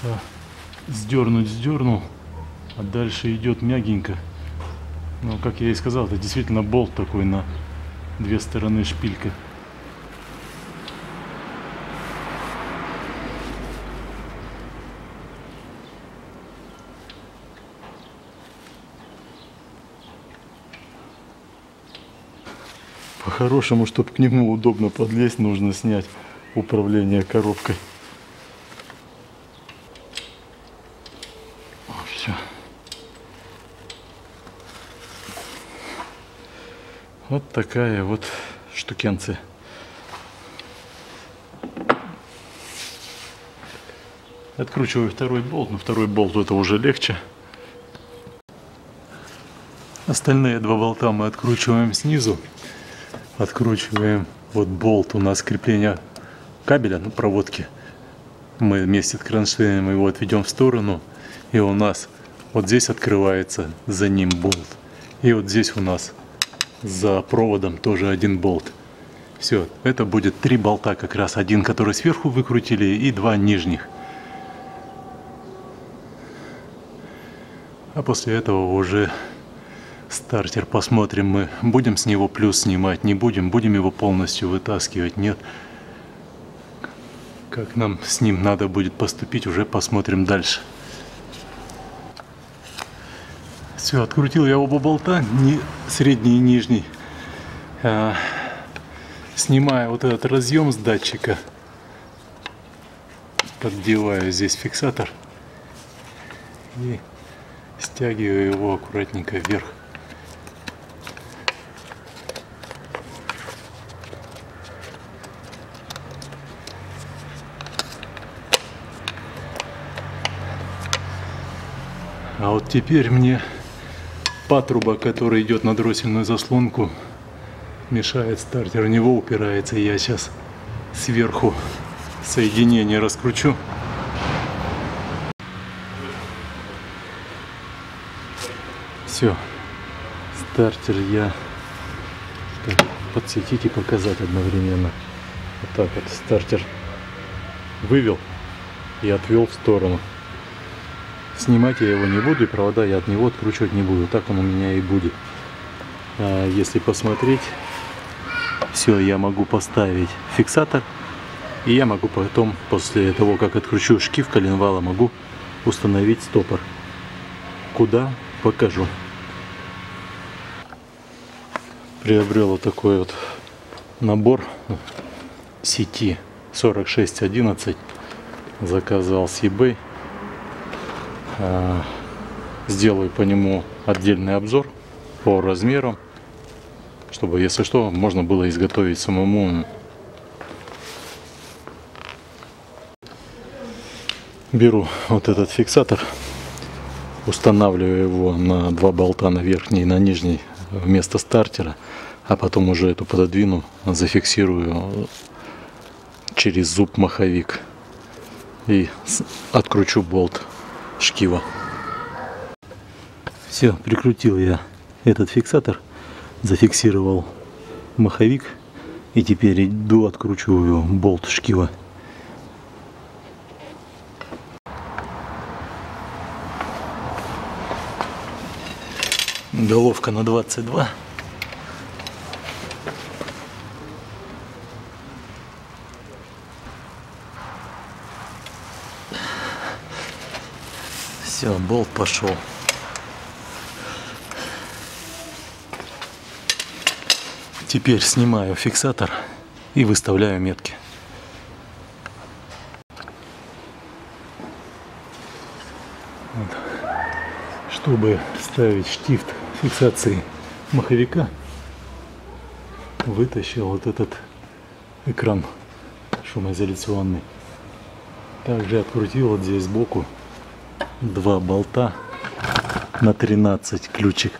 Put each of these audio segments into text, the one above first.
Со- Сдернуть, сдернул, а дальше идет мягенько. Но, как я и сказал, это действительно болт такой на две стороны шпилька. По-хорошему, чтобы к нему удобно подлезть, нужно снять управление коробкой. Такая вот штукенция. Откручиваю второй болт, но второй болт это уже легче. Остальные два болта мы откручиваем снизу. Откручиваем вот болт у нас крепления кабеля, ну проводки. Мы вместе с кронштейном его отведем в сторону. И у нас вот здесь открывается за ним болт. И вот здесь у нас за проводом тоже один болт. Все, это будет три болта как раз. Один, который сверху выкрутили, и два нижних. А после этого уже стартер посмотрим мы. Будем с него плюс снимать, не будем. Будем его полностью вытаскивать, нет. Как нам с ним надо будет поступить, уже посмотрим дальше. Все, открутил я оба болта, не, средний и нижний. А, снимаю вот этот разъем с датчика. Поддеваю здесь фиксатор. И стягиваю его аккуратненько вверх. А вот теперь мне патруба, который идет на дроссельную заслонку, мешает стартер. В него упирается. Я сейчас сверху соединение раскручу. Все. Стартер я так, подсветить и показать одновременно. Вот так вот стартер вывел и отвел в сторону. Снимать я его не буду, и провода я от него откручивать не буду. Так он у меня и будет. А если посмотреть, все, я могу поставить фиксатор. И я могу потом, после того, как откручу шкив коленвала, могу установить стопор. Куда? Покажу. Приобрел вот такой вот набор сети 4611. Заказал с eBay. А, сделаю по нему отдельный обзор по размерам, чтобы, если что, можно было изготовить самому. Беру вот этот фиксатор, устанавливаю его на два болта на верхний и на нижний вместо стартера, а потом уже эту пододвину, зафиксирую через зуб маховик и откручу болт шкива. Все, прикрутил я этот фиксатор, зафиксировал маховик и теперь иду откручиваю болт шкива. Головка на 22. Болт пошел. Теперь снимаю фиксатор и выставляю метки. Вот. Чтобы ставить штифт фиксации маховика, вытащил вот этот экран шумоизоляционный. Также открутил вот здесь сбоку два болта на 13 ключик.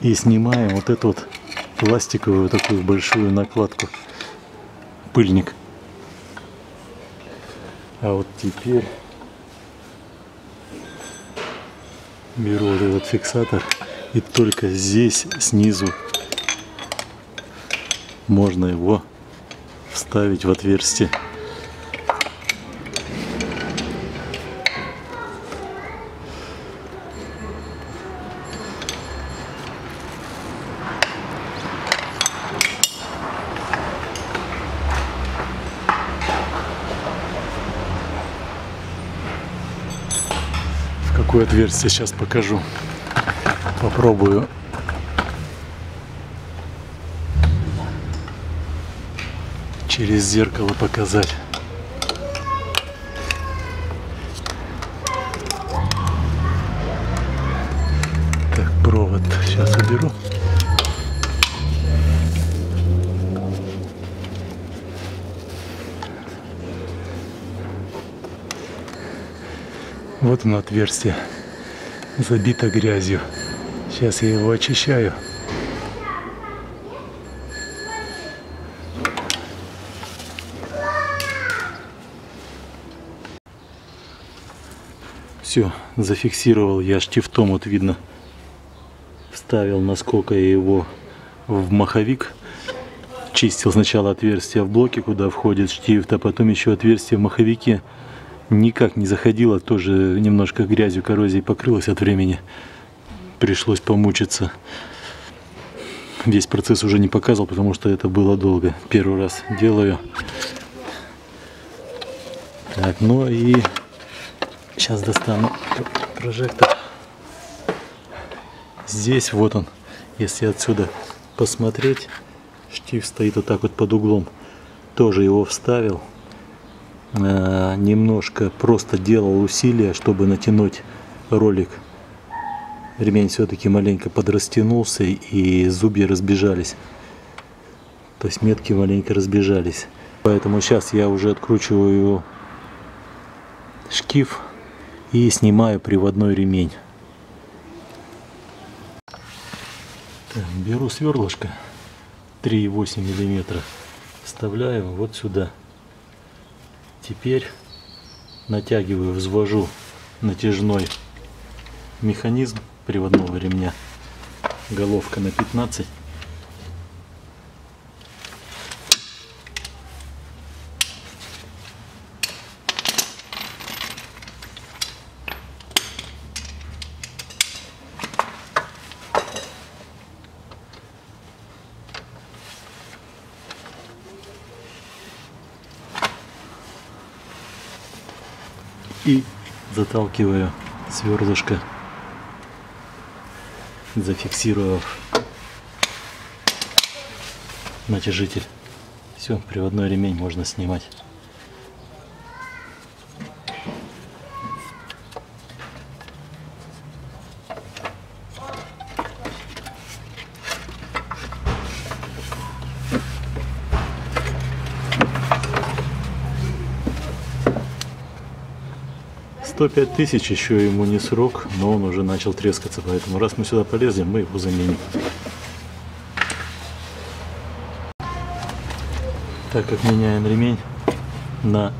И снимаем вот эту вот пластиковую такую большую накладку. Пыльник. А вот теперь беру вот этот фиксатор и только здесь снизу можно его вставить в отверстие какое отверстие сейчас покажу. Попробую. Через зеркало показать. Так, провод сейчас уберу. Вот оно отверстие, забито грязью. Сейчас я его очищаю. Все, зафиксировал я штифтом, вот видно, вставил насколько я его в маховик. Чистил сначала отверстие в блоке, куда входит штифт, а потом еще отверстие в маховике никак не заходила, тоже немножко грязью, коррозией покрылась от времени. Пришлось помучиться. Весь процесс уже не показывал, потому что это было долго. Первый раз делаю. Так, ну и сейчас достану прожектор. Здесь вот он, если отсюда посмотреть, штиф стоит вот так вот под углом. Тоже его вставил немножко просто делал усилия, чтобы натянуть ролик. Ремень все-таки маленько подрастянулся и зубья разбежались. То есть метки маленько разбежались. Поэтому сейчас я уже откручиваю шкив и снимаю приводной ремень. Так, беру сверлышко 3,8 миллиметра, вставляю вот сюда. Теперь натягиваю, взвожу натяжной механизм приводного ремня. Головка на 15 и заталкиваю сверлышко, зафиксировав натяжитель. Все, приводной ремень можно снимать. 105 тысяч еще ему не срок, но он уже начал трескаться, поэтому раз мы сюда полезем, мы его заменим. Так как меняем ремень на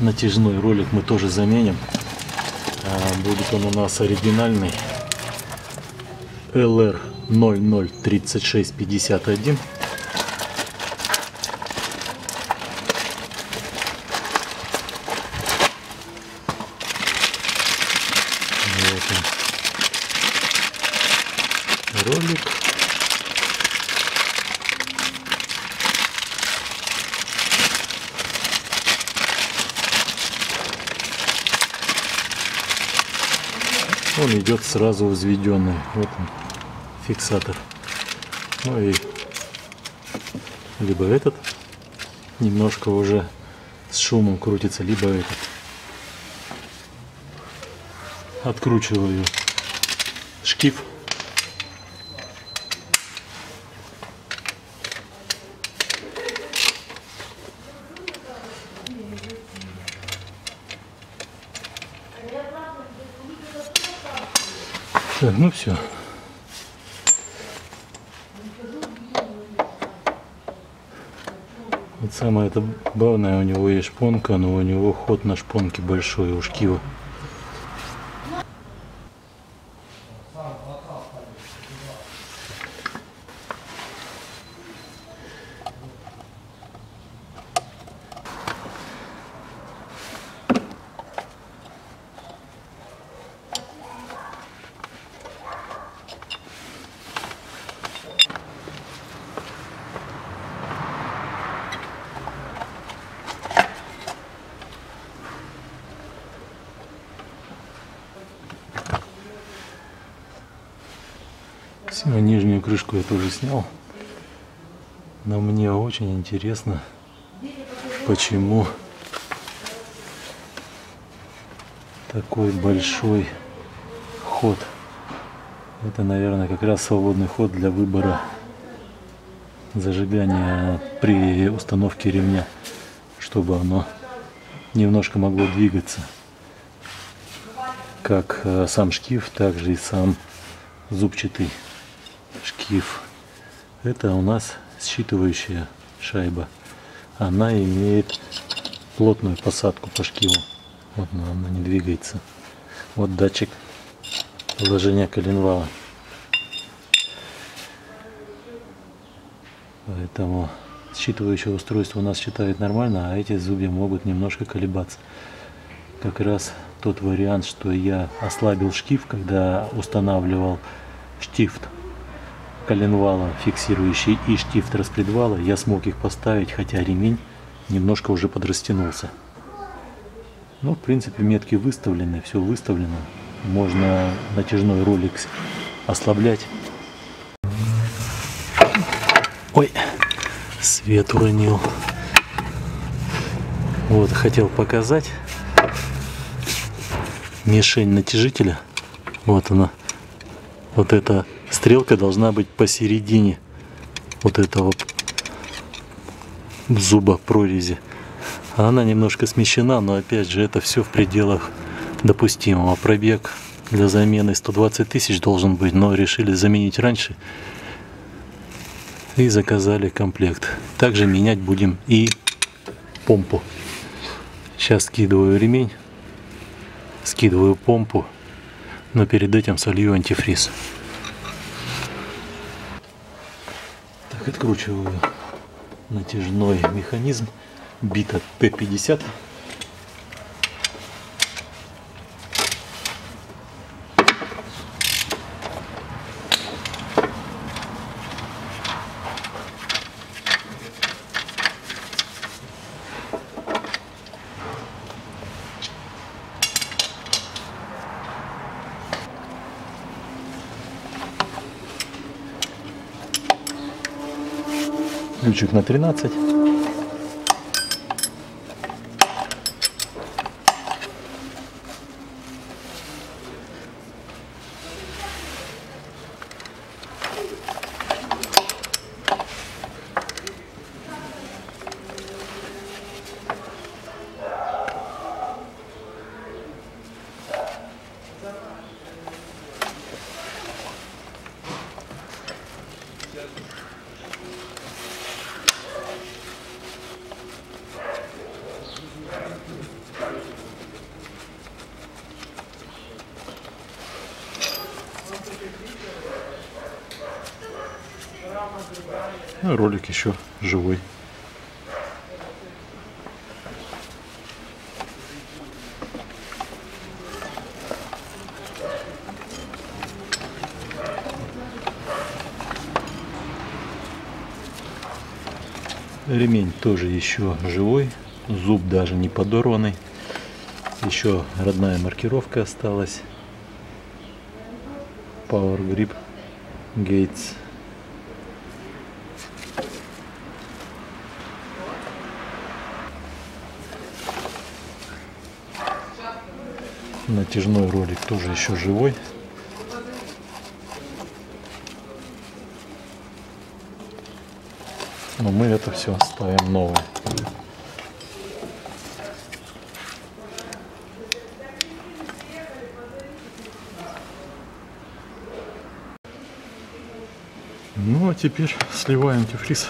натяжной ролик мы тоже заменим. А, будет он у нас оригинальный LR 003651 ролик. Он идет сразу возведенный. Вот он, фиксатор. Ну и либо этот немножко уже с шумом крутится, либо этот. Откручиваю шкив. Так, ну все. Вот самое это главное, у него есть шпонка, но у него ход на шпонке большой, у шкива. Тоже снял. Но мне очень интересно, почему такой большой ход. Это, наверное, как раз свободный ход для выбора зажигания при установке ремня, чтобы оно немножко могло двигаться. Как э, сам шкив, так же и сам зубчатый шкив. Это у нас считывающая шайба. Она имеет плотную посадку по шкиву. Вот она, она не двигается. Вот датчик положения коленвала. Поэтому считывающее устройство у нас считает нормально, а эти зубья могут немножко колебаться. Как раз тот вариант, что я ослабил шкив, когда устанавливал штифт коленвала, фиксирующий и штифт распредвала, я смог их поставить, хотя ремень немножко уже подрастянулся. Ну, в принципе, метки выставлены, все выставлено. Можно натяжной ролик ослаблять. Ой, свет уронил. Вот, хотел показать мишень натяжителя. Вот она. Вот эта стрелка должна быть посередине вот этого зуба прорези. Она немножко смещена, но опять же это все в пределах допустимого. Пробег для замены 120 тысяч должен быть, но решили заменить раньше и заказали комплект. Также менять будем и помпу. Сейчас скидываю ремень, скидываю помпу, но перед этим солью антифриз. Откручиваю натяжной механизм бита Т-50. Ключик на 13. Ну, ролик еще живой. Ремень тоже еще живой, зуб даже не подорванный. Еще родная маркировка осталась. Power Grip Gates натяжной ролик тоже еще живой. Но мы это все оставим новое. Ну а теперь сливаем антифриз.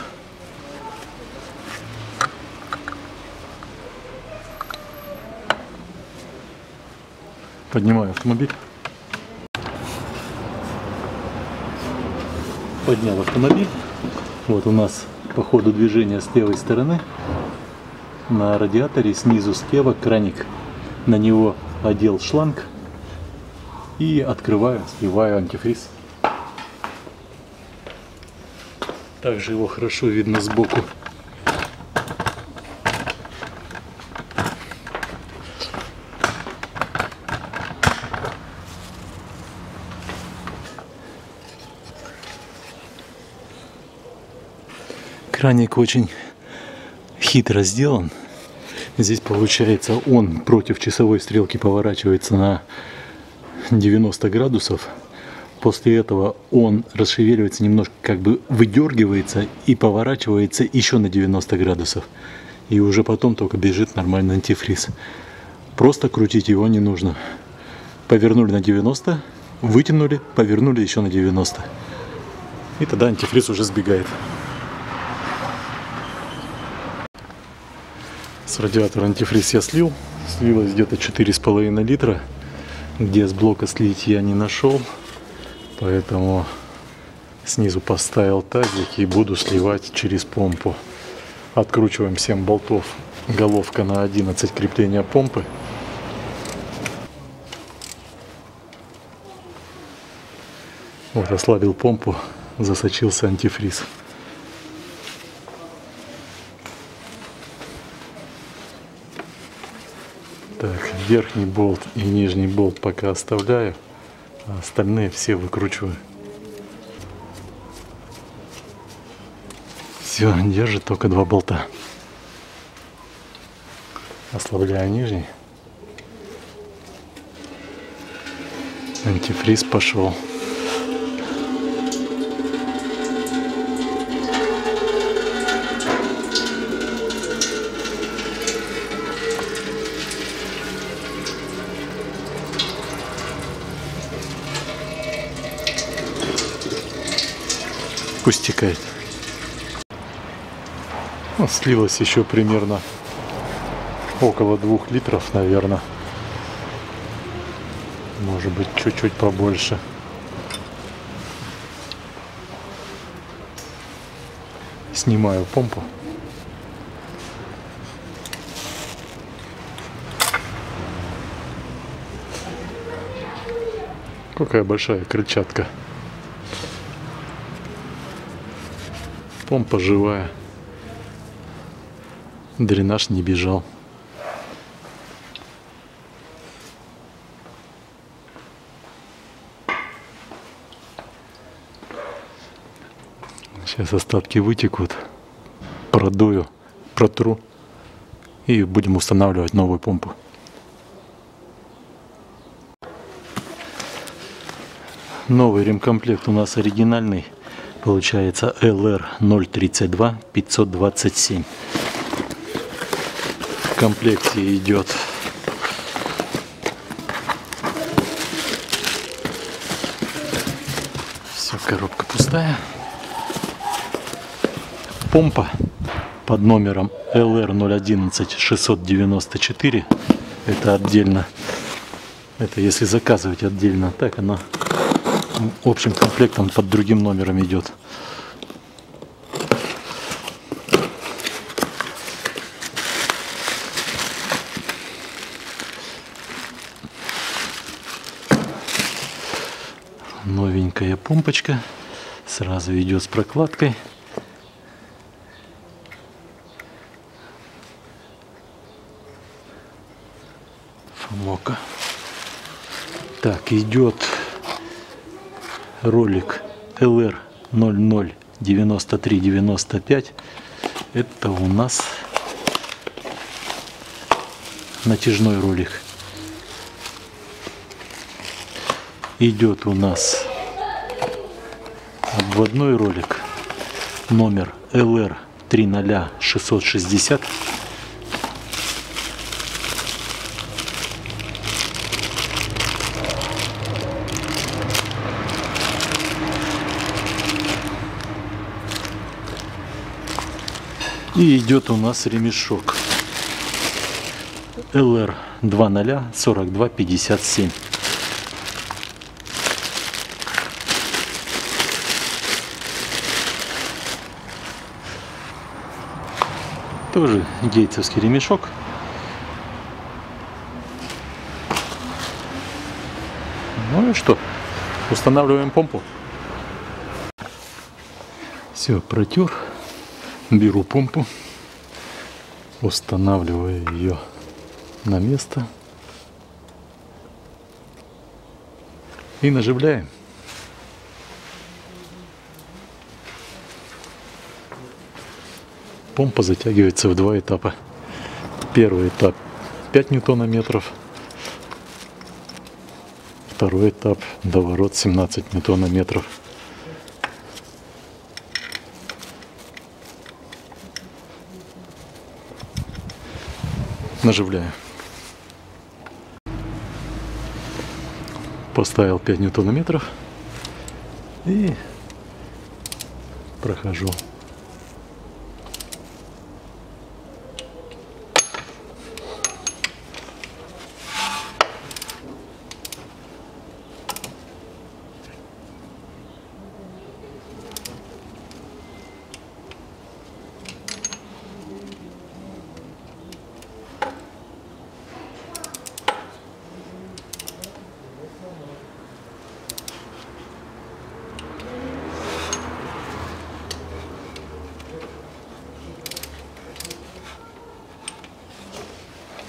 Поднимаю автомобиль. Поднял автомобиль. Вот у нас по ходу движения с левой стороны на радиаторе снизу слева краник. На него одел шланг и открываю, сливаю антифриз. Также его хорошо видно сбоку. Краник очень хитро сделан. Здесь получается он против часовой стрелки поворачивается на 90 градусов. После этого он расшевеливается немножко, как бы выдергивается и поворачивается еще на 90 градусов. И уже потом только бежит нормальный антифриз. Просто крутить его не нужно. Повернули на 90, вытянули, повернули еще на 90. И тогда антифриз уже сбегает. С радиатора антифриз я слил. Слилось где-то 4,5 литра. Где с блока слить я не нашел. Поэтому снизу поставил тазик и буду сливать через помпу. Откручиваем 7 болтов. Головка на 11 крепления помпы. Вот ослабил помпу, засочился антифриз. Так, верхний болт и нижний болт пока оставляю, а остальные все выкручиваю. Все, держит только два болта. Ослабляю нижний. Антифриз пошел. Пусть стекает. Ну, слилось еще примерно около двух литров, наверное. Может быть, чуть-чуть побольше. Снимаю помпу. Какая большая крыльчатка. Помпа живая. Дренаж не бежал. Сейчас остатки вытекут. Продую, протру. И будем устанавливать новую помпу. Новый ремкомплект у нас оригинальный получается LR 032 527 в комплекте идет все коробка пустая. Помпа под номером LR 011 694 это отдельно. Это если заказывать отдельно так она общим комплектом под другим номером идет. Новенькая помпочка. Сразу идет с прокладкой. Фомока. Так, идет ролик LR 009395 это у нас натяжной ролик. Идет у нас обводной ролик номер LR 30660 И идет у нас ремешок. LR 20 42 57. Тоже гейтсовский ремешок. Ну и что? Устанавливаем помпу. Все, протер беру помпу, устанавливаю ее на место и наживляем. Помпа затягивается в два этапа. Первый этап 5 ньютонометров. Второй этап доворот 17 ньютонометров. Наживляю. Поставил 5 ньютонометров и прохожу.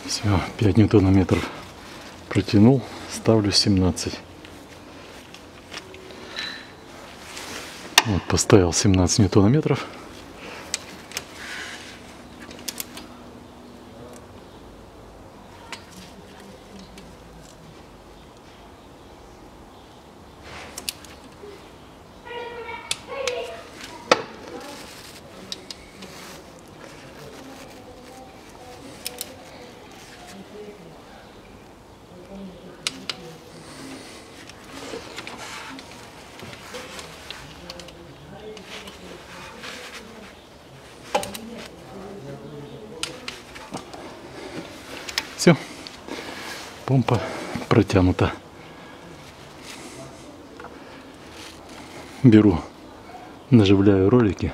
Все, 5 ньютонометров протянул, ставлю 17. Вот, поставил 17 ньютонометров. Все, помпа протянута. Беру, наживляю ролики.